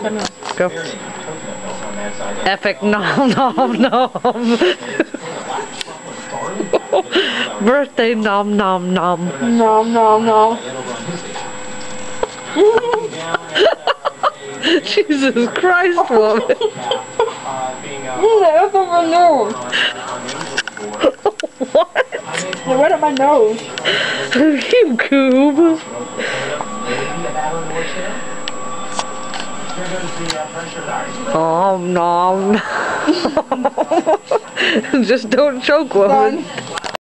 Go. Epic nom nom nom. Birthday nom nom nom. Nom nom nom. Jesus Christ, woman. Ooh, that's on my nose. what? They went up my nose. you goob. Oh, nom nom. Just don't choke, woman.